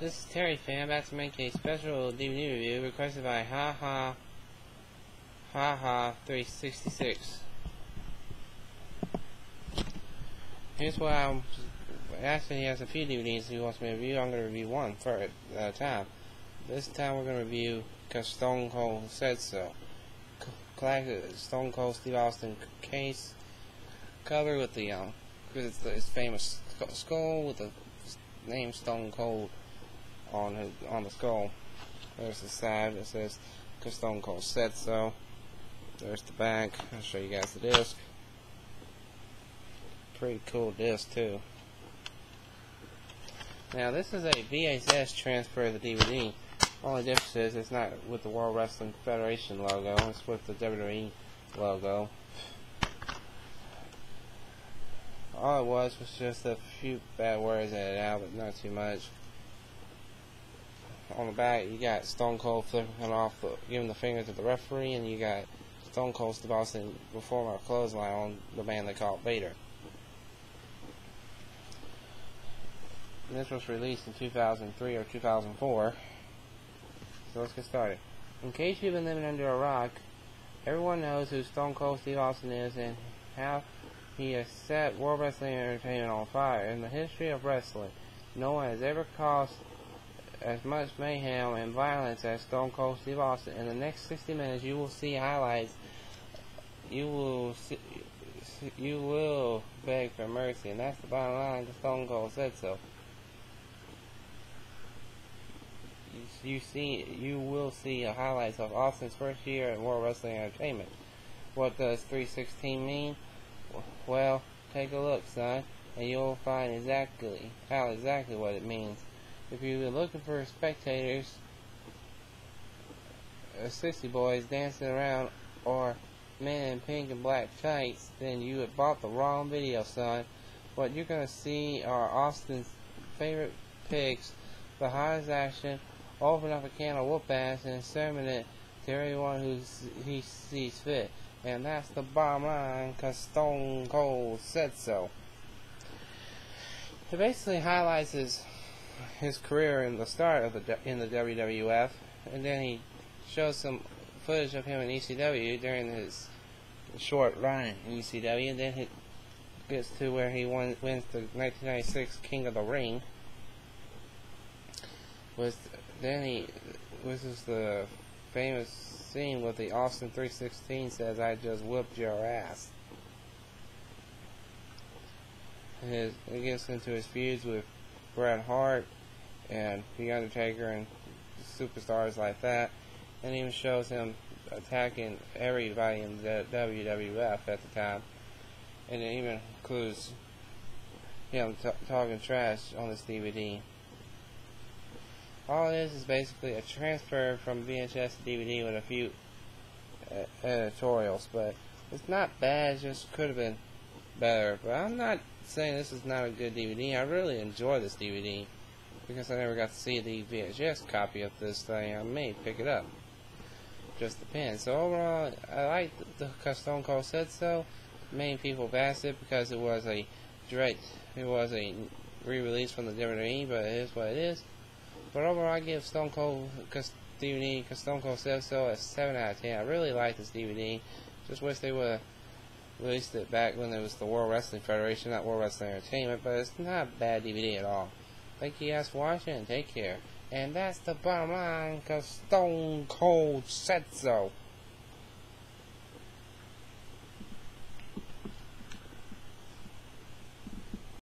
This is Terry Fan back to make a special DVD review requested by Ha Ha Ha Ha 366. Here's what I'm actually he has a few DVDs he wants me to review. I'm going to review one for at a time. This time we're going to review because Stone Cold said so. Classic Stone Cold Steve Austin case cover with the um, the, his famous skull with the name Stone Cold on his on the skull. There's the side that says because Stone Cold said so. There's the back. I'll show you guys the disc. Pretty cool disc too. Now this is a VHS transfer of the DVD. Only difference is it's not with the World Wrestling Federation logo. It's with the WWE logo. All it was was just a few bad words edited out, but not too much on the back, you got Stone Cold flipping off, giving the finger to the referee, and you got Stone Cold Steve Austin performing a clothesline on the man they called Vader. And this was released in 2003 or 2004. So let's get started. In case you've been living under a rock, everyone knows who Stone Cold Steve Austin is and how he has set World Wrestling Entertainment on fire. In the history of wrestling, no one has ever caused as much mayhem and violence as Stone Cold Steve Austin. In the next 60 minutes, you will see highlights. You will see, you will beg for mercy, and that's the bottom line. Because Stone Cold said so. You, you see, you will see highlights of Austin's first year in World Wrestling Entertainment. What does 316 mean? Well, take a look, son, and you'll find exactly how exactly what it means if you're looking for spectators, uh, sissy boys dancing around, or men in pink and black tights, then you have bought the wrong video, son. What you're going to see are Austin's favorite picks, the hottest action, open up a can of whoop ass, and sermon it to everyone who he sees fit. And that's the bottom line, because Stone Cold said so. It basically highlights his his career in the start of the in the WWF, and then he shows some footage of him in ECW during his short run in ECW, and then he gets to where he won, wins the 1996 King of the Ring. Was then he this is the famous scene with the Austin 316 says, "I just whooped your ass." His, he gets into his feuds with Bret Hart and The Undertaker and superstars like that, and even shows him attacking everybody in the WWF at the time, and it even includes him talking trash on this DVD. All it is is basically a transfer from VHS to DVD with a few uh, editorials, but it's not bad. It just could have been better. But I'm not saying this is not a good DVD. I really enjoy this DVD because I never got to see the VHS copy of this thing. I may pick it up. Just depends. So overall, I like the Stone Cold said so. Many people bassed it because it was a direct, it was a re-release from the WWE, but it is what it is. But overall, I give Stone Cold DVD, Stone Cold said so, a 7 out of 10. I really like this DVD. Just wish they would have released it back when it was the World Wrestling Federation, not World Wrestling Entertainment, but it's not a bad DVD at all. Thank you guys for watching, take care. And that's the bottom line, because Stone Cold said so.